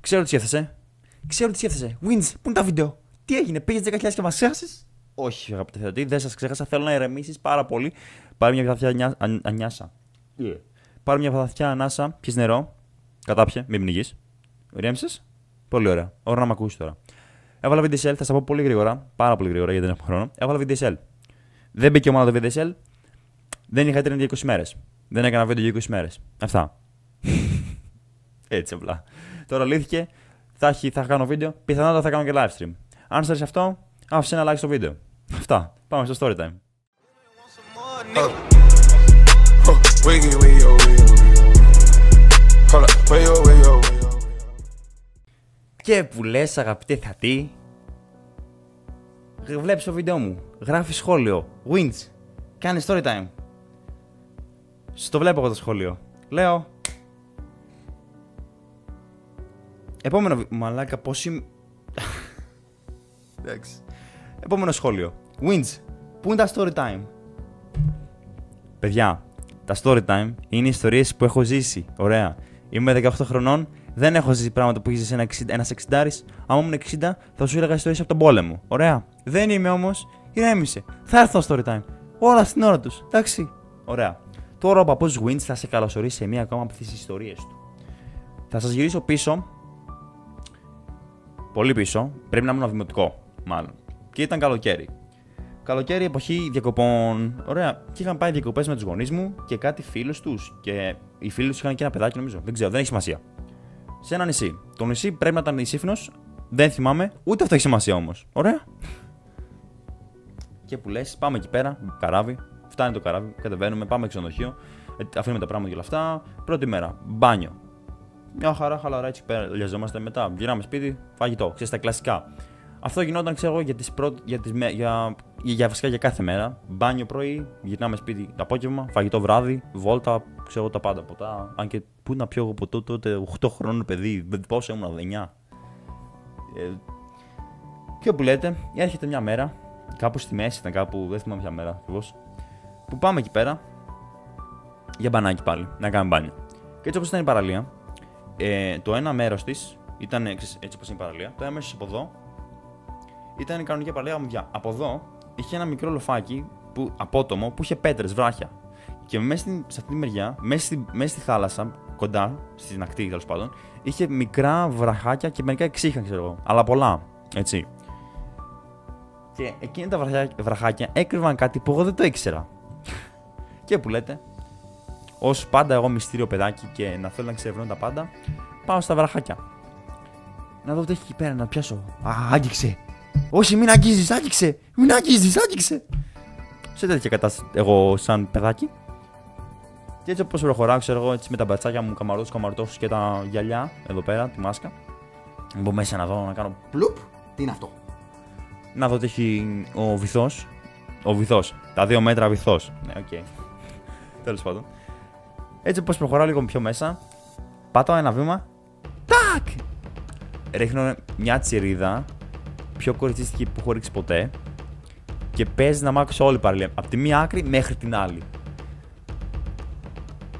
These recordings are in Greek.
Ξέρω τι σκέφτεσαι. Ξέρω τι σκέφτεσαι. Wins, πού είναι τα βίντεο; Τι έγινε, πήγες 10.000 και μα ξέχασε. Όχι, αγαπητέ θεατή, δεν σας ξέχασα. Θέλω να ηρεμήσεις πάρα πολύ. Πάρε μια βαθιά ανιάσα. Yeah. Πάρε μια βαθιά ανάσα, πιει νερό. Κατάπιε, μην πνιγείς. Ρέμισε. Πολύ ωραία. Ώρα να με ακούσεις τώρα. Έβαλα VDSL, θα σας πω πολύ γρήγορα. Πάρα πολύ γρήγορα γιατί δεν έχω χρόνο. Έβαλα VDSL. Δεν μπήκε μόνο το VDSL. Δεν είχα internet για 20 μέρες. Δεν έκανα βίντεο για 20 μέρες. Αυτά. Έτσι απλά. Τώρα λύθηκε. Θα, θα κάνω βίντεο. Πιθανότατα θα κάνω και live stream. Αν σα αυτό, άφησε ένα like στο βίντεο. Αυτά. Πάμε στο story time. Και που λες αγαπητέ θεατή, βλέπεις το βίντεο μου, γράφεις σχόλιο, wins, κάνεις story time. Στο βλέπω εγώ το σχόλιο. Λέω. Επόμενο βίντεο. Μαλάκα, πόσοι. Εντάξει. Επόμενο σχόλιο. Wins. Πού είναι τα story time; Παιδιά, τα story time είναι ιστορίες που έχω ζήσει. Ωραία. Είμαι 18 χρονών, δεν έχω ζήσει πράγματα που έχεις ζήσει ένα 60. Αν ήμουν 60, θα σου έλεγα ιστορίες από τον πόλεμο. Ωραία. Δεν είμαι όμως, ηρέμησε. Θα έρθω στο story time. Όλα στην ώρα τους. Εντάξει. Ωραία. Τώρα ο παππούς Wins θα σε καλωσορίσει σε μία ακόμα από τις ιστορίες του. Θα σας γυρίσω πίσω. Πολύ πίσω. Πρέπει να ήμουν δημοτικό, μάλλον. Και ήταν καλοκαίρι. Καλοκαίρι, εποχή διακοπών. Ωραία. Και είχαν πάει διακοπές με τους γονείς μου και κάτι φίλους τους. Και οι φίλοι τους είχαν και ένα παιδάκι, νομίζω. Δεν ξέρω, δεν έχει σημασία. Σε ένα νησί. Το νησί πρέπει να ήταν νησίφινος. Δεν θυμάμαι. Ούτε αυτό έχει σημασία όμως. Ωραία. Και που λες, πάμε εκεί πέρα, καράβι. Φτάνει το καράβι, κατεβαίνουμε, πάμε ξενοδοχείο. Ε, αφήνουμε τα πράγματα και όλα αυτά. Πρώτη μέρα, μπάνιο. Μια χαρά, χαλαρά έτσι πέρα. Λιαζόμαστε μετά. Γυράμε σπίτι, φαγητό. Ξέρετε τα κλασικά. Αυτό γινόταν, ξέρω εγώ, για, τις πρώτ, για, τις, για, για, βασικά για κάθε μέρα. Μπάνιο πρωί, γυρνάμε σπίτι το απόγευμα, φαγητό βράδυ, βόλτα, ξέρω εγώ τα πάντα ποτά. Αν και πού να πιω εγώ ποτέ τότε, 8 χρόνων παιδί, πόσο ήμουν, 9. Ε, και όπου λέτε, έρχεται μια μέρα, κάπου στη μέση ήταν κάπου, δεν θυμάμαι ποια μέρα ακριβώς, που πάμε εκεί πέρα για μπανάκι πάλι, να κάνουμε μπάνιο. Και έτσι όπως ήταν η παραλία, ε, το ένα μέρος της ήταν έτσι όπως είναι η παραλία, το ένα μέρος από εδώ ήταν η κανονική παραλία μου Από εδώ είχε ένα μικρό λοφάκι που, απότομο που είχε πέτρες, βράχια. Και μέσα στην, σε αυτή τη μεριά, μέσα στη, μέσα στη θάλασσα, κοντά, στην ακτή τέλος πάντων, είχε μικρά βραχάκια και μερικά εξήχαν, ξέρω εγώ. Αλλά πολλά. Έτσι. Και εκείνα τα βραχάκια έκρυβαν κάτι που εγώ δεν το ήξερα. και που λέτε, ως πάντα εγώ μυστήριο παιδάκι και να θέλω να ξεβρώνω τα πάντα, πάω στα βραχάκια. Να δω τι έχει εκεί πέρα, να πιάσω. Α, άγγιξε! Όχι, μην αγγίζεις, άγγιξε! Μην αγγίζεις, άγγιξε! Σε τέτοια κατάσταση, εγώ σαν παιδάκι. Και έτσι όπως προχωράω, ξέρω εγώ, έτσι με τα μπρατσάκια μου, καμαρωτός, καμαρωτός και τα γυαλιά εδώ πέρα, τη μάσκα. Να μπω μέσα να δω, να κάνω πλουπ. Τι είναι αυτό; Να δω τι έχει ο βυθός. Ο βυθός. Τα δύο μέτρα βυθός. Ναι, OK. Okay. Τέλος πάντων. Έτσι όπως προχωράω λίγο πιο μέσα, πατάω ένα βήμα. Τάκ! Ρίχνω μια τσιρίδα πιο κοριτσίστικη που έχω ρίξει ποτέ και παίζει να μ' άκουσε όλη παραλία. Από τη μία άκρη μέχρι την άλλη.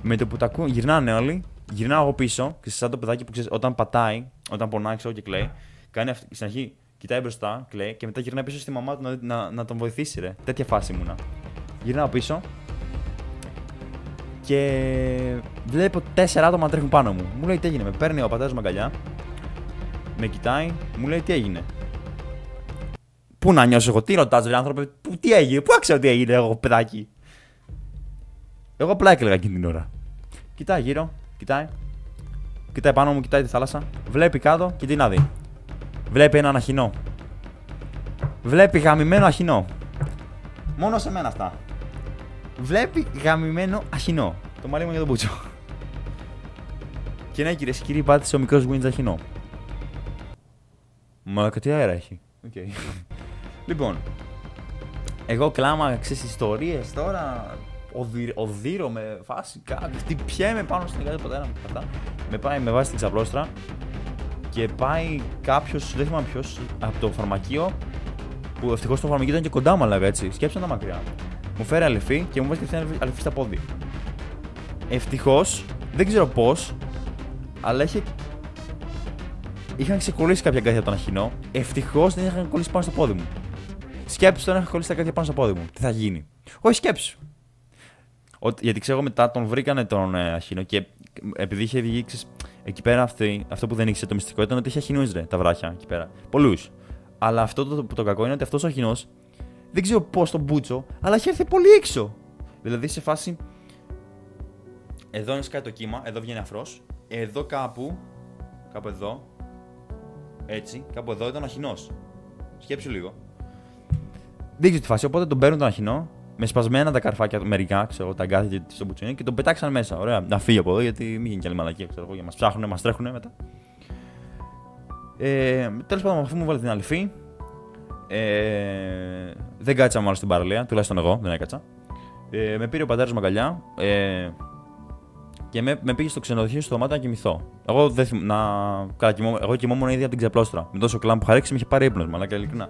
Με το που τα ακούω, γυρνάνε όλοι, γυρνάω εγώ πίσω και σαν το παιδάκι που ξέρεις, όταν πατάει, όταν πονάει, ξέρω και κλαίει, κάνει αυτή, στην αρχή κοιτάει μπροστά, κλαίει και μετά γυρνάει πίσω στη μαμά του να, να, να τον βοηθήσει, ρε. Τέτοια φάση ήμουνα. Γυρνάω πίσω και βλέπω τέσσερα άτομα να τρέχουν πάνω μου. Μου λέει τι έγινε, με παίρνει ο πατέρας μου αγκαλιά, με κοιτάει, μου λέει τι έγινε; Πού να νιώσω εγώ, τι ρωτάς ρε άνθρωπε, που, τι έγινε, πού άξερα τι έγινε εγώ παιδάκι. Εγώ απλά έκλαιγα εκείνη την ώρα. Κοιτάει γύρω, κοιτάει. Κοιτάει πάνω μου, κοιτάει τη θάλασσα. Βλέπει κάτω και τι να δει. Βλέπει έναν αχινό. Βλέπει γαμημένο αχινό. Μόνο σε μένα αυτά. Βλέπει γαμημένο αχινό. Το μαλλί μου για τον μπούτσο. Και ναι, κυρίε και κύριοι, πάτησε ο μικρό Wins αχινό. Μα τι αέρα έχει. Okay. λοιπόν, εγώ κλάμα ξέρεις ιστορίες τώρα, οδύρω με φάση κάτι, τι πιέμε πάνω στην εγκάρδια του πατέρα μου αυτά. Με πάει, με βάζει την ξαπλώστρα και πάει κάποιος, δεν θυμάμαι ποιος, από το φαρμακείο, που ευτυχώς το φαρμακείο ήταν και κοντά μου, αλλά έτσι, σκέψτε να μακριά. Μου φέρει αλεφή και μου βάζει και αλεφή στα πόδι. Ευτυχώς, δεν ξέρω πώς, αλλά είχε είχαν ξεκολλήσει κάποια αγκάθια από τον αχινό. Ευτυχώς δεν είχαν κολλήσει πάνω στο πόδι μου. Σκέψου τώρα είχα κολλήσει τα αγκάθια πάνω στο πόδι μου. Τι θα γίνει; Όχι, σκέψου. Ότι, γιατί ξέρω μετά τον βρήκανε τον ε, αχινό και επειδή είχε βγει ξέρεις, εκεί πέρα αυτή, αυτό που δεν ήξερε το μυστικό ήταν ότι είχε αχινούς ρε τα βράχια εκεί πέρα. Πολλούς. Αλλά αυτό το, το, το κακό είναι ότι αυτός ο αχινός δεν ξέρω πώς τον μπούτσο, αλλά είχε έρθει πολύ έξω. Δηλαδή σε φάση. Εδώ είναι σκάει το κύμα, εδώ βγαίνει αφρός. Εδώ κάπου. Κάπου εδώ. Έτσι, κάπου εδώ ήταν αχινός. Σκέψου λίγο. Δεν ξέρω τη φάση, οπότε τον παίρνουν τον αχινό, με σπασμένα τα καρφάκια μερικά, ξέρω, τα αγκάθια στο μπουτσονί και τον πετάξαν μέσα. Ωραία, να φύγει από εδώ γιατί μην γίνει κι άλλη μαλακία, ξέρω εγώ, για μας ψάχνουν, μας τρέχουν μετά. Ε, Τέλος πάντων, αφού μου βάλε την αληφή, ε, δεν κάτσα μόνο στην παραλία, τουλάχιστον εγώ δεν έκατσα. Ε, με πήρε ο πατέρας μου αγκαλιά ε, και με, με πήγε στο ξενοδοχείο στο δωμάτιο να κοιμηθώ. Εγώ, δεν θυμ, να, καλά, κοιμώ, εγώ κοιμόμουν ήδη από την ξεπλώστρα. Με τόσο κλάμπ που χαρέξει με είχε πάρει ύπνος, μαλάκα ειλικρινά.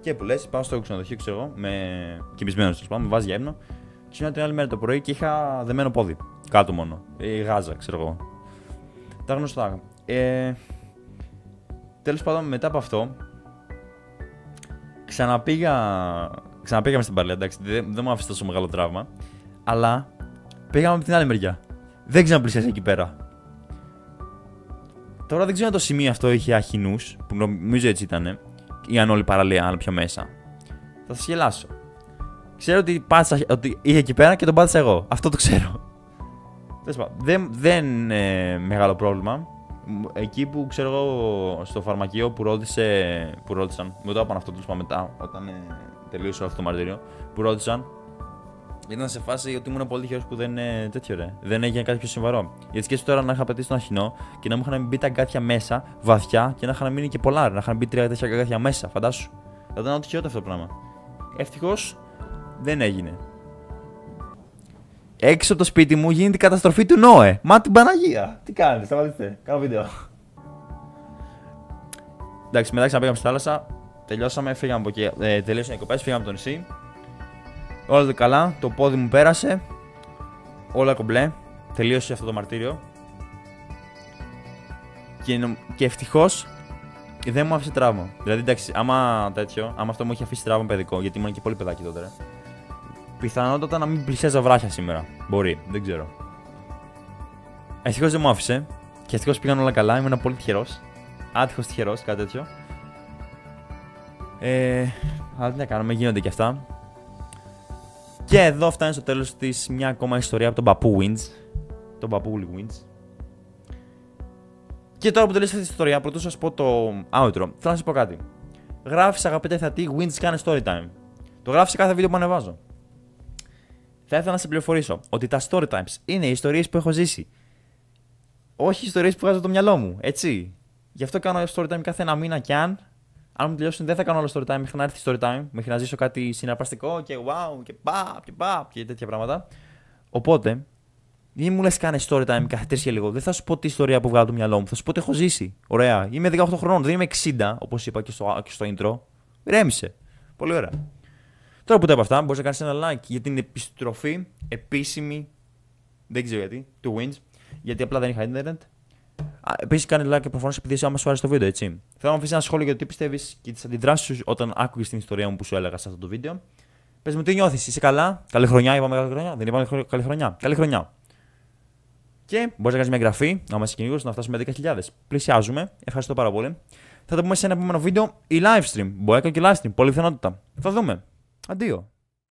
Και που λες, πάω στο ξενοδοχείο, ξέρω εγώ, με κοιμισμένος τέλος πάντων, με βάζει για ύπνο. Και την άλλη μέρα το πρωί και είχα δεμένο πόδι. Κάτω μόνο. Η γάζα, ξέρω εγώ. Τα γνωστά. Ε, Τέλος πάντων, μετά από αυτό, ξαναπήγα, ξαναπήγαμε στην παραλία, εντάξει, δεν, δεν μου άφησε τόσο μεγάλο τραύμα. Αλλά πήγαμε από την άλλη μεριά. Δεν ξαναπλησίασα εκεί πέρα. Τώρα δεν ξέρω αν το σημείο αυτό είχε αχινούς, που νομίζω έτσι ήταν, ή αν όλη η παραλία, αν πιο μέσα. Θα σας γελάσω. Ξέρω ότι, πάτησα, ότι είχε εκεί πέρα και τον πάτησα εγώ. Αυτό το ξέρω. Δεν, δεν ε, μεγάλο πρόβλημα εκεί που ξέρω εγώ στο φαρμακείο που, ρώτησε, που ρώτησαν, μου το είπαν αυτό του μετά, όταν ε, τελείωσε αυτό το μαρτύριο, που ρώτησαν, ήταν σε φάση ότι ήμουν πολύ τυχερό που δεν είναι τέτοιο ρε. Δεν έγινε κάτι πιο σοβαρό. Γιατί σκέφτομαι τώρα να είχα πετύχει τον αχινό και να μου είχαν μπει τα γκάτια μέσα, βαθιά και να είχαν μείνει και πολλά. Να είχαν μπει τρία τέτοια γκάτια μέσα, φαντάσου. Θα ήταν ό,τι αυτό το πράγμα. Ευτυχώς δεν έγινε. Έξω από το σπίτι μου γίνεται η καταστροφή του Νόε. Μα την Παναγία. Τι κάνετε, σταματήστε. Κάνω βίντεο. Εντάξει, μετά ξαναπήγαμε στη θάλασσα. Τελειώσαμε, φύγαμε από εκεί. Ε, τελείωσαν οι κοπές, φύγαμε από το νησί. Όλα το καλά. Το πόδι μου πέρασε. Όλα κομπλέ. Τελείωσε αυτό το μαρτύριο. Και, και ευτυχώς δεν μου άφησε τραύμα. Δηλαδή, εντάξει, άμα τέτοιο, άμα αυτό μου είχε αφήσει τραύμα παιδικό, γιατί ήμουν και πολύ παιδάκι τότε πιθανότατα να μην πλησιάζα βράχια σήμερα. Μπορεί, δεν ξέρω. Ευτυχώς δεν μου άφησε και ευτυχώς πήγαν όλα καλά. Ήμουν πολύ τυχερός. Άτυχος τυχερός, κάτι τέτοιο. Ε, αλλά τι να κάνουμε, γίνονται και αυτά. Και εδώ φτάνει στο τέλος της μια ακόμα ιστορία από τον παππού Wins. Τον παππού Wins. Και τώρα που τελείωσε αυτή τη ιστορία, πρωτού σας πω το outro, θέλω να σας πω κάτι. Γράφεις αγαπητέ θεατή, Wins κάνει story time. Το γράφεις σε κάθε βίντεο που ανεβάζω. Θα ήθελα να σε πληροφορήσω ότι τα story times είναι οι ιστορίες που έχω ζήσει. Όχι οι ιστορίες που βγάζω το μυαλό μου, έτσι. Γι' αυτό κάνω story time κάθε ένα μήνα κι αν. Αν μου τελειώσουν, δεν θα κάνω όλο story time μέχρι να έρθει story time, μέχρι να ζήσω κάτι συναρπαστικό και wow και παπ και παπ και τέτοια πράγματα. Οπότε, μην μου λες κάνε story time κάθε τρει και λίγο. Δεν θα σου πω τη ιστορία που βγάζω το μυαλό μου. Θα σου πω ότι έχω ζήσει. Ωραία. Είμαι 18 χρόνων, δεν είμαι 60, όπως είπα και στο, και στο intro. Ρέμισε. Πολύ ωραία. Τώρα που τα είπα αυτά, μπορείς να κάνεις ένα like για την επιστροφή επίσημη. Δεν ξέρω γιατί, του Wins. Γιατί απλά δεν είχα Ιντερνετ. Επίσης, κάνει like και προφανώς επειδή άμα σου άρεσε το βίντεο, έτσι. Θέλω να αφήσεις ένα σχόλιο για το τι πιστεύεις και τις αντιδράσεις σου όταν άκουγες την ιστορία μου που σου έλεγα σε αυτό το βίντεο. Πες μου τι νιώθεις, είσαι καλά, καλή χρονιά, είπαμε καλή χρονιά, δεν είπαμε καλή χρονιά, καλή χρονιά. Και μπορείς να κάνεις μια εγγραφή, να είμαστε κυνηγούς, να φτάσουμε 10.000. Πλησιάζουμε, ευχαριστώ πάρα πολύ. Θα το πούμε σε ένα επόμενο βίντεο ή live stream. Μπορεί να κάνω και live stream, πολύ πιθανότητα. Θα δούμε. Addio.